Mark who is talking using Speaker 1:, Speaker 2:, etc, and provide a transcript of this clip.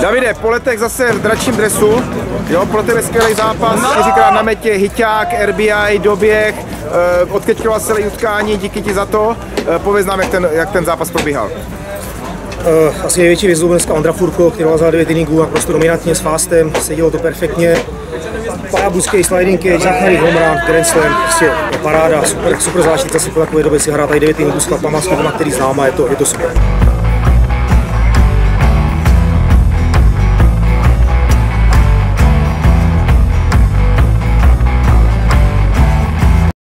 Speaker 1: Davide, po letech zase v dračím dresu, jo, pro tebe skvělý zápas, no. čtyřikrát na metě, hiťák, RBI, doběh, eh, uh, odkeťkoval celé utkání, díky ti za to. Eh, pověz nám, jak ten, jak ten zápas probíhal.
Speaker 2: Uh, asi největší výzvu dneska Ondra Furko, který za 9 inningů a prostě dominantně s Fastem, sedělo to perfektně. Parabuský sliding cage, záchranný home run, Grand Slam, prostě paráda, super, super zážitek zase po takové době si hrát tady 9 inningů s chlapama, s lidma, který znám a je to, je to super.